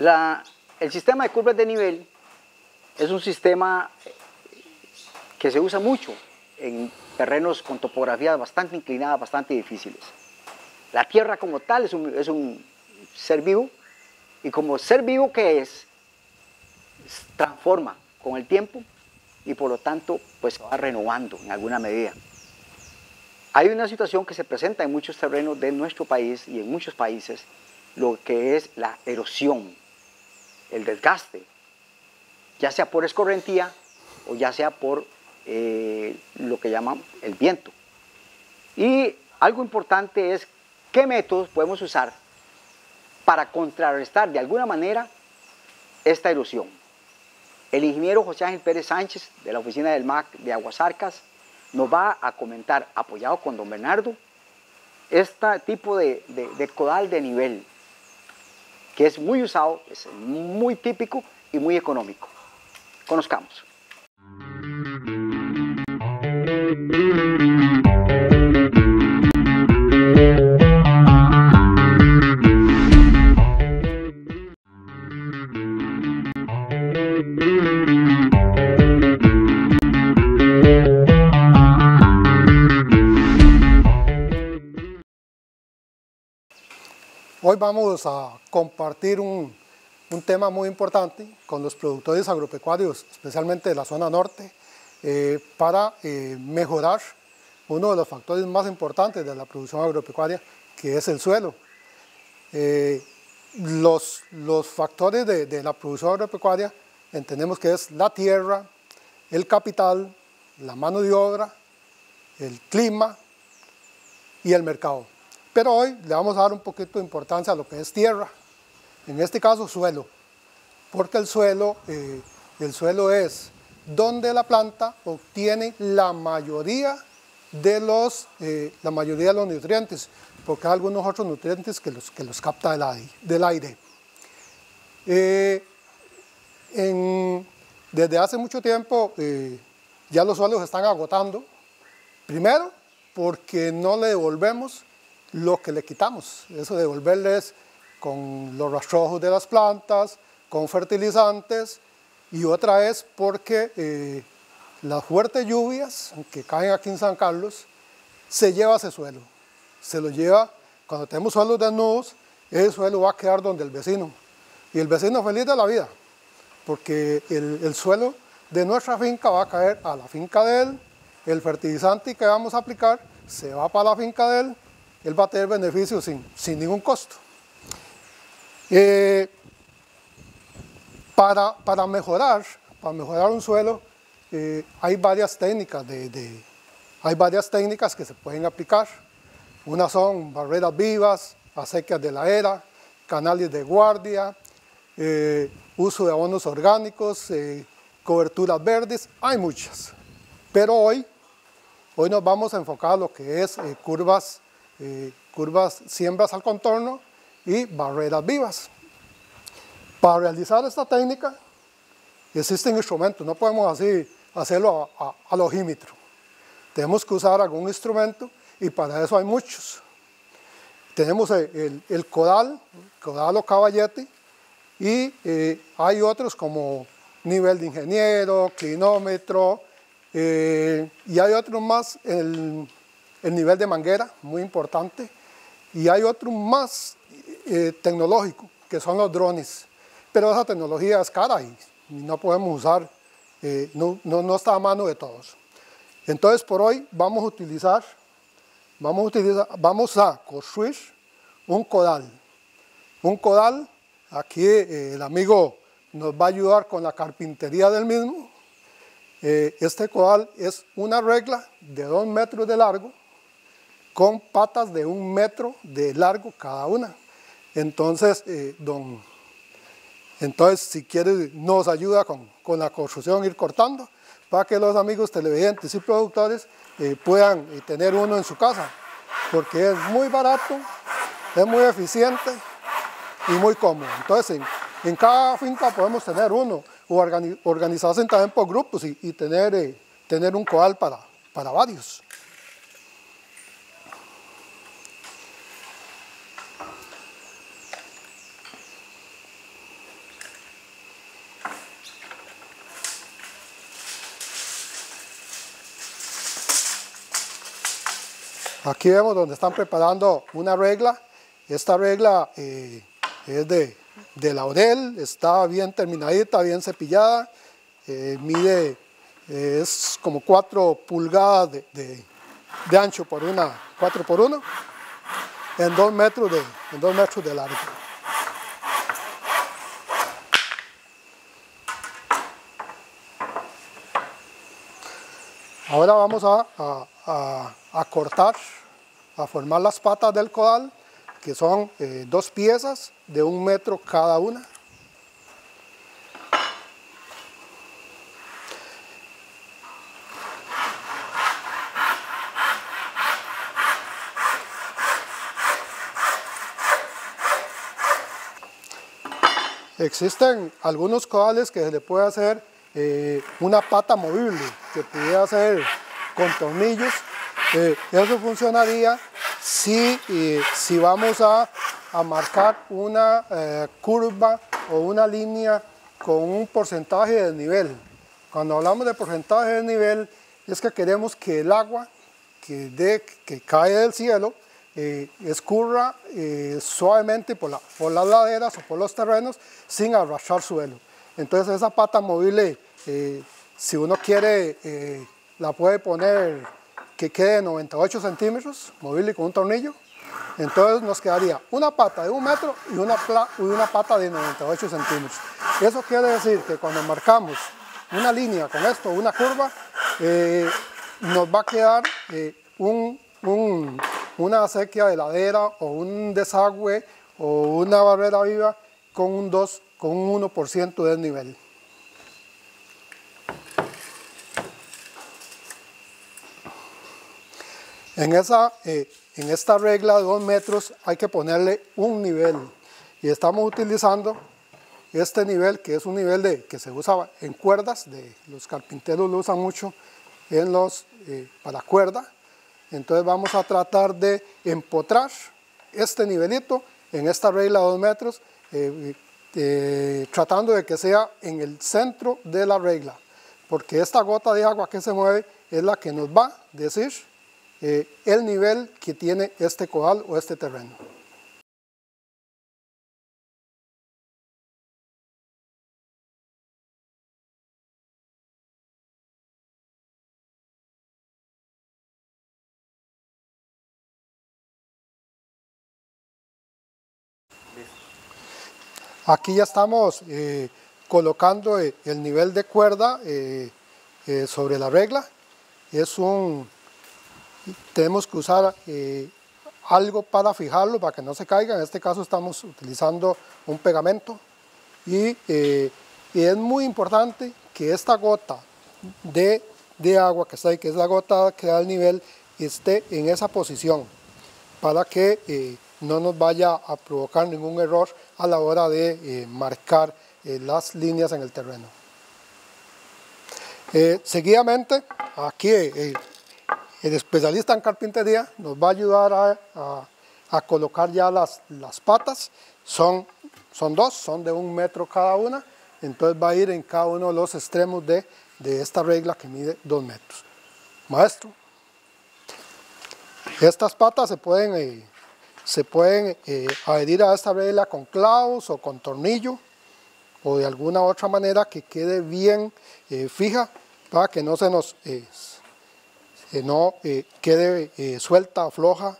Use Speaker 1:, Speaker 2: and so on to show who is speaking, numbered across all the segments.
Speaker 1: el sistema de curvas de nivel es un sistema que se usa mucho en terrenos con topografías bastante inclinadas, bastante difíciles. La Tierra como tal es un, ser vivo y como ser vivo que es, transforma con el tiempo y por lo tanto pues se va renovando en alguna medida. Hay una situación que se presenta en muchos terrenos de nuestro país y en muchos países, lo que es la erosión, el desgaste, ya sea por escorrentía o ya sea por eh, lo que llaman el viento. Y algo importante es qué métodos podemos usar para contrarrestar de alguna manera esta erosión. El ingeniero José Ángel Pérez Sánchez de la oficina del MAC de Aguasarcas nos va a comentar, apoyado con don Bernardo, este tipo de, de, codal de nivel, que es muy usado, es muy típico y muy económico. Conozcamos.
Speaker 2: Hoy vamos a compartir un, tema muy importante con los productores agropecuarios, especialmente de la zona norte, eh, para eh, mejorar uno de los factores más importantes de la producción agropecuaria, que es el suelo. Eh, los, los, factores de, de, la producción agropecuaria entendemos que es la tierra, el capital, la mano de obra, el clima y el mercado. Pero hoy le vamos a dar un poquito de importancia a lo que es tierra, en este caso suelo, porque el suelo, eh, el suelo es donde la planta obtiene la mayoría de los, eh, la mayoría de los nutrientes, porque hay algunos otros nutrientes que los, que los capta del aire. Eh, desde hace mucho tiempo ya los suelos están agotando, primero porque no le devolvemos lo que le quitamos, eso devolverles con los rastrojos de las plantas, con fertilizantes, y otra es porque eh, las fuertes lluvias que caen aquí en San Carlos, se lleva ese suelo, se lo lleva, cuando tenemos suelos desnudos, ese suelo va a quedar donde el vecino, y el vecino feliz de la vida, porque el, el suelo de nuestra finca va a caer a la finca de él, el fertilizante que vamos a aplicar se va para la finca de él, él va a tener beneficios sin, sin ningún costo. Eh, para, para, mejorar, para mejorar un suelo, eh, hay varias técnicas de, hay varias técnicas que se pueden aplicar. Unas son barreras vivas, acequias de la era, canales de guardia, eh, uso de abonos orgánicos, coberturas verdes, hay muchas. Pero hoy, hoy nos vamos a enfocar a lo que es curvas curvas, siembras al contorno y barreras vivas. Para realizar esta técnica existen instrumentos, no podemos así hacerlo a, al ojímetro. Tenemos que usar algún instrumento y para eso hay muchos. Tenemos el, el, codal, codal o caballete, y eh, hay otros como nivel de ingeniero, clinómetro, eh, y hay otros más, el el nivel de manguera, muy importante, y hay otro más eh, tecnológico, que son los drones, pero esa tecnología es cara y, no podemos usar, eh, no, no, está a mano de todos. Entonces por hoy vamos a utilizar, vamos a, construir un codal. Un codal, aquí eh, el amigo nos va a ayudar con la carpintería del mismo. este codal es una regla de dos metros de largo con patas de un metro de largo cada una. Entonces, eh, don, entonces si quiere, nos ayuda con, con, la construcción, ir cortando, para que los amigos televidentes y productores eh, puedan eh, tener uno en su casa, porque es muy barato, es muy eficiente y muy cómodo. Entonces, en, cada finca podemos tener uno, o organizarse también por grupos y, y tener, tener un coal para, para varios. Aquí vemos donde están preparando una regla. Esta regla eh, es de, de, laurel, está bien terminadita, bien cepillada. Eh, mide, es como 4 pulgadas de, de, ancho por una, 4 por 1, en 2 metros de, en 2 metros de largo. Ahora vamos a, cortar, a formar las patas del codal, que son eh, dos piezas de un metro cada una. Existen algunos codales que se le puede hacer eh, una pata movible que pudiera ser con tornillos. Eh, eso funcionaría si, eh, si vamos a, a, marcar una curva o una línea con un porcentaje de nivel. Cuando hablamos de porcentaje de nivel es que queremos que el agua que, de, que cae del cielo escurra suavemente por, la, por las laderas o por los terrenos sin arrastrar suelo. Entonces esa pata móvil, eh, si uno quiere, eh, la puede poner que quede 98 centímetros, móvil con un tornillo. Entonces nos quedaría una pata de un metro y una, y una pata de 98 centímetros. Eso quiere decir que cuando marcamos una línea con esto, una curva, eh, nos va a quedar un, una sequía de ladera o un desagüe o una barrera viva con un 2 con un 1% del nivel. En, esa, eh, en esta regla de 2 metros hay que ponerle un nivel y estamos utilizando este nivel que es un nivel de, que se usa en cuerdas, de, los carpinteros lo usan mucho en los, eh, para cuerda. Entonces vamos a tratar de empotrar este nivelito en esta regla de 2 metros eh, tratando de que sea en el centro de la regla, porque esta gota de agua que se mueve es la que nos va a decir eh, el nivel que tiene este codal o este terreno. Aquí ya estamos eh, colocando eh, el nivel de cuerda sobre la regla. Es un, tenemos que usar algo para fijarlo, para que no se caiga. En este caso estamos utilizando un pegamento. Y, es muy importante que esta gota de, de, agua que está ahí, que es la gota que da el nivel, esté en esa posición para que no nos vaya a provocar ningún error a la hora de eh, marcar eh, las líneas en el terreno. Eh, seguidamente, aquí el especialista en carpintería nos va a ayudar a, colocar ya las, patas. Son, dos, son de un metro cada una, entonces va a ir en cada uno de los extremos de, esta regla que mide dos metros. Maestro, estas patas se pueden pueden eh, adherir a esta regla con clavos o con tornillo o de alguna otra manera que quede bien eh, fija para que no se nos eh, no quede suelta o floja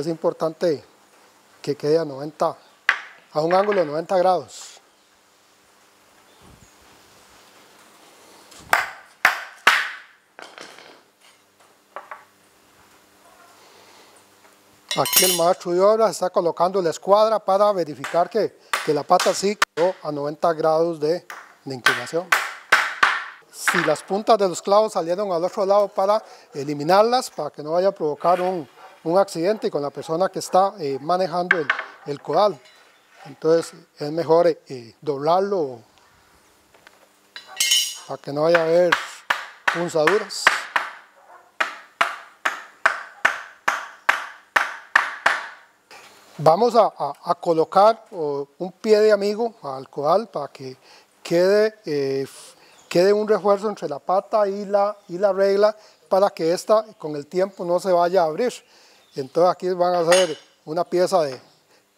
Speaker 2: es importante que quede a 90, a un ángulo de 90 grados. Aquí el maestro de obra está colocando la escuadra para verificar que, que la pata sí quedó a 90 grados de, de, inclinación. Si las puntas de los clavos salieron al otro lado para eliminarlas, para que no vaya a provocar un, un accidente con la persona que está eh, manejando el, el, codal. Entonces es mejor eh, eh, doblarlo para que no vaya a haber punzaduras. Vamos a, colocar un pie de amigo al codal para que quede, eh, quede un refuerzo entre la pata y la, y la regla para que esta con el tiempo no se vaya a abrir. Entonces aquí van a hacer una pieza de,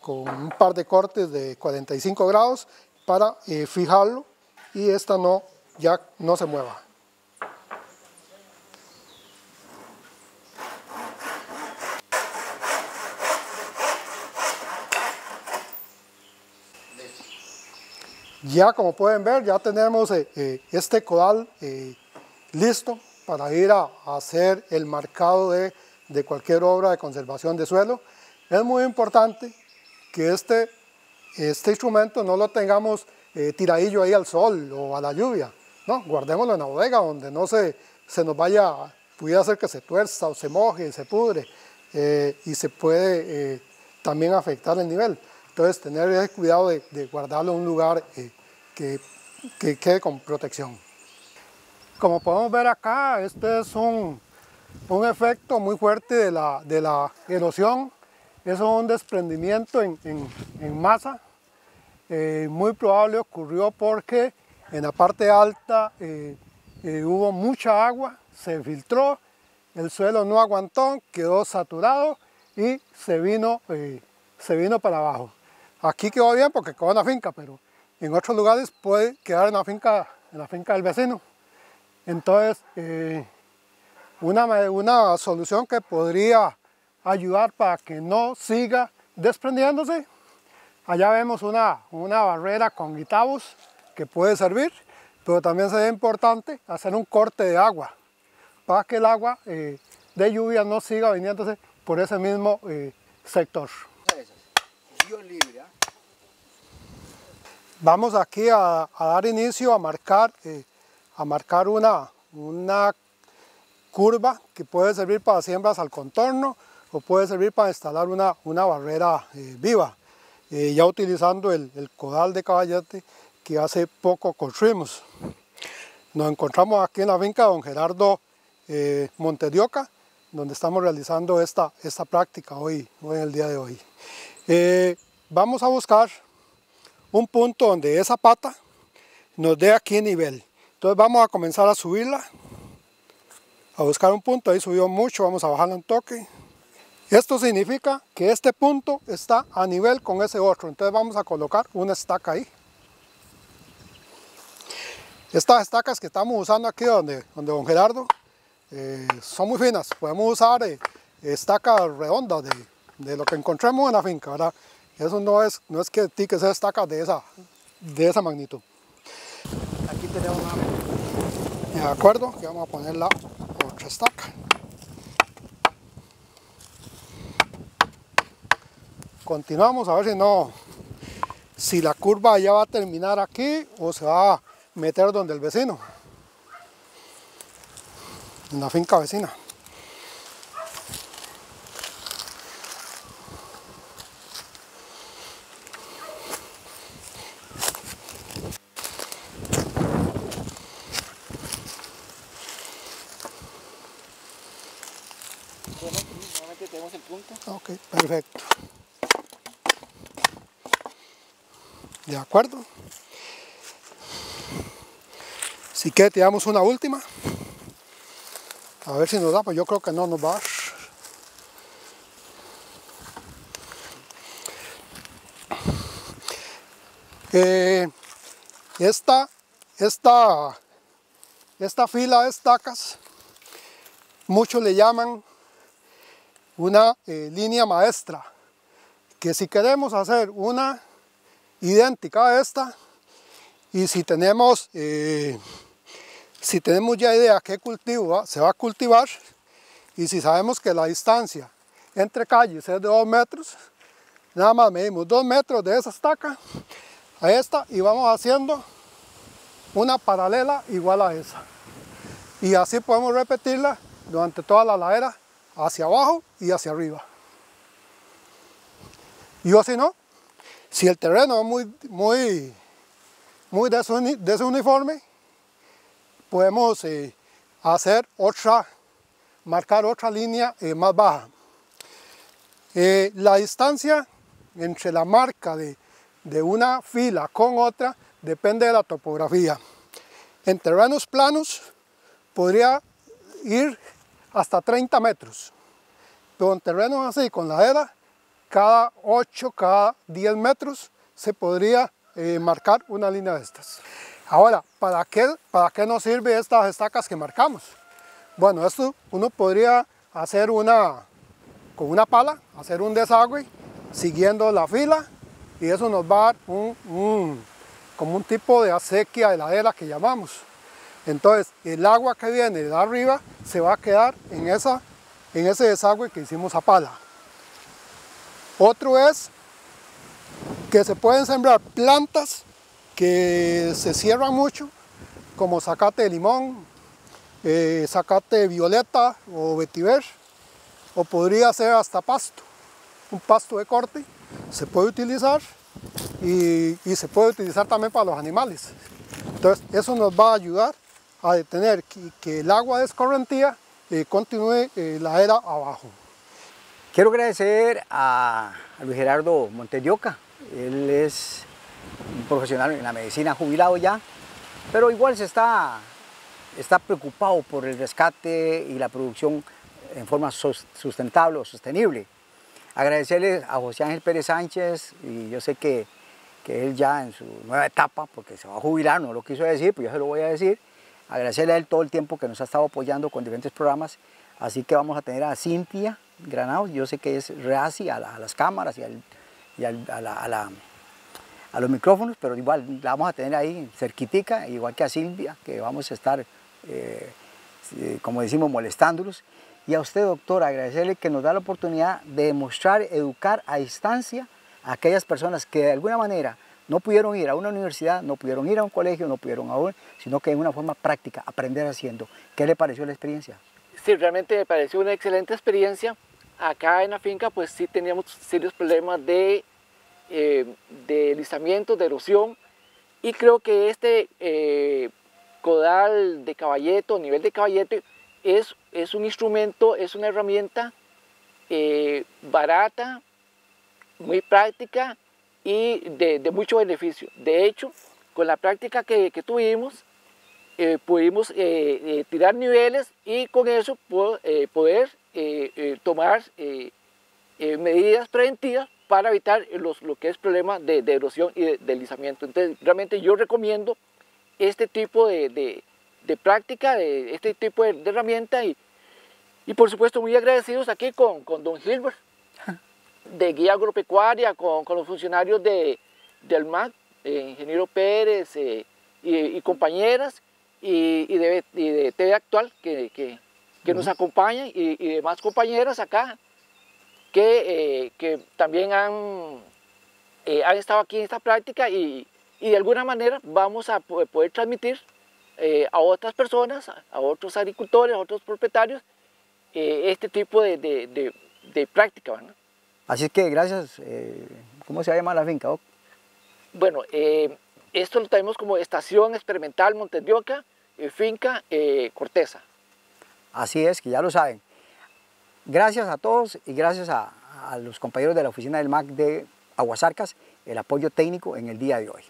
Speaker 2: con un par de cortes de 45 grados para eh, fijarlo y esta no, ya no se mueva. Ya como pueden ver, ya tenemos eh, eh, este codal eh, listo para ir a, hacer el marcado de, de, cualquier obra de conservación de suelo. Es muy importante que este, este instrumento no lo tengamos tiradillo ahí al sol o a la lluvia, ¿no? guardémoslo en la bodega donde no se, se nos vaya, pudiera ser que se tuerza o se moje, se pudre y se puede también afectar el nivel. Entonces, tener cuidado de, guardarlo en un lugar eh, que, quede con protección. Como podemos ver acá, este es un, efecto muy fuerte de la, de la erosión. Es un desprendimiento en, masa. Eh, muy probable ocurrió porque en la parte alta eh, hubo mucha agua, se filtró, el suelo no aguantó, quedó saturado y se vino, se vino para abajo. Aquí quedó bien porque quedó en la finca, pero en otros lugares puede quedar en la finca, en la finca del vecino. Entonces, eh, una, una solución que podría ayudar para que no siga desprendiéndose. Allá vemos una, una barrera con guitabos que puede servir, pero también sería importante hacer un corte de agua para que el agua eh, de lluvia no siga viniéndose por ese mismo eh, sector. Vamos aquí a, dar inicio a marcar, eh, a marcar una, una curva que puede servir para siembras al contorno o puede servir para instalar una, una barrera eh, viva, eh, ya utilizando el, el, codal de caballete que hace poco construimos. Nos encontramos aquí en la finca de don Gerardo Montedioca, donde estamos realizando esta, esta práctica hoy, hoy en el día de hoy. vamos a buscar un punto donde esa pata nos dé aquí nivel. Entonces vamos a comenzar a subirla, a buscar un punto, ahí subió mucho, vamos a bajarlo un toque. Esto significa que este punto está a nivel con ese otro, entonces vamos a colocar una estaca ahí. Estas estacas que estamos usando aquí donde, donde don Gerardo eh, son muy finas, podemos usar eh, estacas redondas de, de, lo que encontremos en la finca, ¿verdad? Eso no es, no es que que se estaca de esa, de esa magnitud. Aquí tenemos una... De acuerdo, aquí vamos a poner la otra estaca. Continuamos a ver si no, si la curva ya va a terminar aquí o se va a meter donde el vecino, en la finca vecina. Ok, perfecto. De acuerdo. Si que tiramos una última. A ver si nos da, pues yo creo que no nos va eh, esta, esta, esta fila de estacas, muchos le llaman una eh, línea maestra, que si queremos hacer una idéntica a esta, y si tenemos, eh, si tenemos ya idea qué cultivo se va a cultivar, y si sabemos que la distancia entre calles es de 2 metros, nada más medimos 2 metros de esa estaca a esta y vamos haciendo una paralela igual a esa. Y así podemos repetirla durante toda la ladera hacia abajo y hacia arriba. Y si no, si el terreno es muy, muy, muy desuniforme, podemos eh, hacer otra, marcar otra línea eh, más baja. Eh, la distancia entre la marca de, de una fila con otra depende de la topografía. En terrenos planos podría ir hasta 30 metros, pero en terrenos así con ladera, cada 8, cada 10 metros se podría eh, marcar una línea de estas. Ahora, ¿para qué, ¿para qué nos sirve estas estacas que marcamos? Bueno, esto uno podría hacer una, con una pala, hacer un desagüe siguiendo la fila y eso nos va a dar un, como un tipo de acequia heladera que llamamos. Entonces, el agua que viene de arriba se va a quedar en, esa, en ese desagüe que hicimos a pala. Otro es que se pueden sembrar plantas que se cierran mucho, como zacate de limón, eh, zacate de violeta o vetiver, o podría ser hasta pasto, un pasto de corte, se puede utilizar y, se puede utilizar también para los animales. Entonces eso nos va a ayudar a detener que, el agua de escorrentía eh, continúe eh, la era abajo.
Speaker 1: Quiero agradecer a, Luis Gerardo Montedioca. Él es un profesional en la medicina jubilado ya, pero igual se está, está preocupado por el rescate y la producción en forma sustentable o sostenible. Agradecerle a José Ángel Pérez Sánchez, y yo sé que, que él ya en su nueva etapa, porque se va a jubilar, no lo quiso decir, pues yo se lo voy a decir, agradecerle a él todo el tiempo que nos ha estado apoyando con diferentes programas, así que vamos a tener a Cintia Granados, yo sé que es reacia a, las cámaras y, a, los micrófonos, pero igual la vamos a tener ahí cerquitica, igual que a Silvia, que vamos a estar, eh, como decimos, molestándolos. Y a usted, doctor, agradecerle que nos da la oportunidad de demostrar, educar a distancia a aquellas personas que de alguna manera no pudieron ir a una universidad, no pudieron ir a un colegio, no pudieron a un, sino que en una forma práctica, aprender haciendo. ¿Qué le pareció la experiencia?
Speaker 3: Sí, realmente me pareció una excelente experiencia. Acá en la finca pues sí teníamos serios problemas de, eh, de listamiento, de erosión y creo que este eh, codal de caballete, nivel de caballete, es, es un instrumento, es una herramienta eh, barata, muy práctica y de, mucho beneficio. De hecho, con la práctica que, tuvimos, eh, pudimos eh, tirar niveles y con eso poder tomar medidas preventivas para evitar lo que es problema de, erosión y de deslizamiento. Entonces, realmente yo recomiendo este tipo de, de práctica de este tipo de, herramienta y, y, por supuesto muy agradecidos aquí con, con don Gilbert de guía agropecuaria, con, con los funcionarios de, del MAC, eh, ingeniero Pérez eh, y, compañeras y, y, de, de, TV Actual que, que, que nos acompañan y, demás compañeras acá que, eh, que también han, han estado aquí en esta práctica y, y de alguna manera vamos a poder transmitir a otras personas, a otros agricultores, a otros propietarios, este tipo de, de, de, práctica.
Speaker 1: Así que gracias, eh, ¿cómo se llama la finca?
Speaker 3: Bueno, esto lo tenemos como Estación Experimental Montedioca, finca Corteza.
Speaker 1: Así es, que ya lo saben. Gracias a todos y gracias a, a los compañeros de la oficina del MAC de Aguasarcas, el apoyo técnico en el día de hoy.